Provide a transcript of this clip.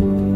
you.